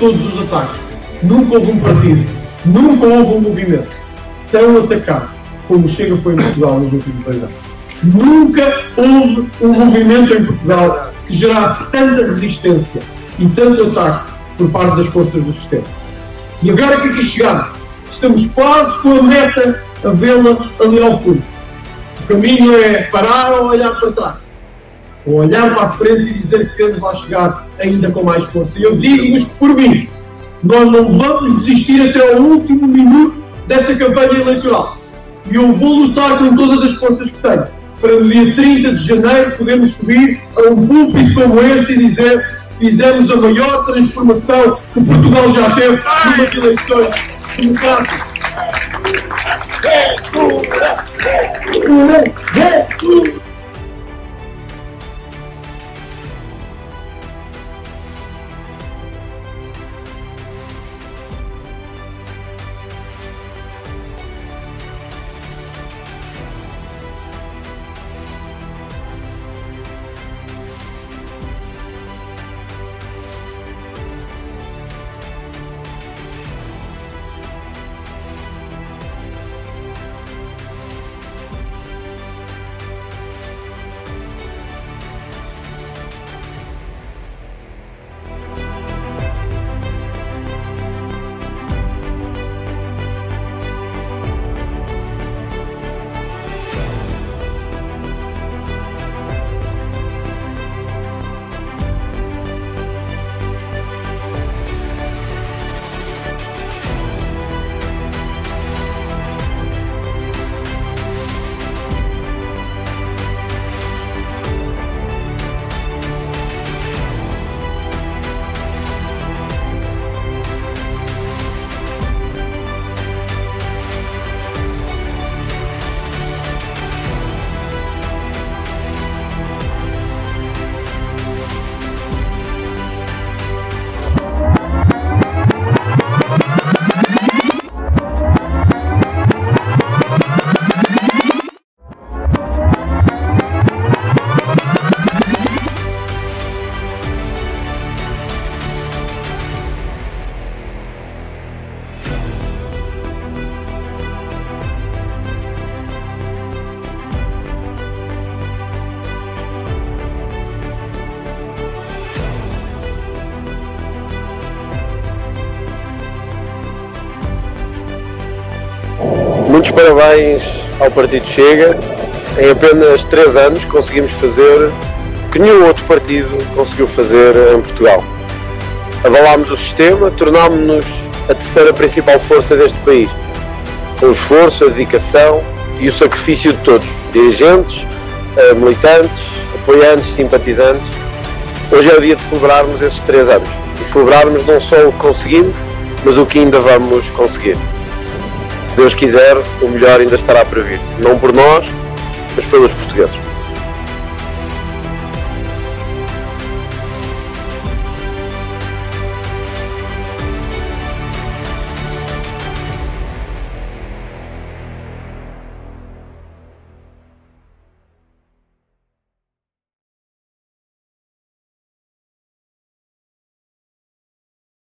todos os ataques. Nunca houve um partido, nunca houve um movimento tão atacado como Chega foi em Portugal nos últimos dois anos. Nunca houve um movimento em Portugal que gerasse tanta resistência e tanto ataque por parte das forças do sistema. E agora que aqui chegamos, estamos quase com a meta a vê-la ali ao fundo. O caminho é parar ou olhar para trás. Olhar para a frente e dizer que queremos lá chegar ainda com mais força. E eu digo-vos por mim, nós não vamos desistir até ao último minuto desta campanha eleitoral. E eu vou lutar com todas as forças que tenho para no dia 30 de janeiro podermos subir a um púlpito como este e dizer fizemos a maior transformação que Portugal já teve numas eleições democráticas. Muitos parabéns ao Partido Chega. Em apenas três anos conseguimos fazer que nenhum outro partido conseguiu fazer em Portugal. Avalámos o sistema, tornámos-nos a terceira principal força deste país, com o esforço, a dedicação e o sacrifício de todos, dirigentes, eh, militantes, apoiantes, simpatizantes. Hoje é o dia de celebrarmos esses três anos e celebrarmos não só o que conseguimos, mas o que ainda vamos conseguir se Deus quiser, o melhor ainda estará para vir. Não por nós, mas pelos portugueses.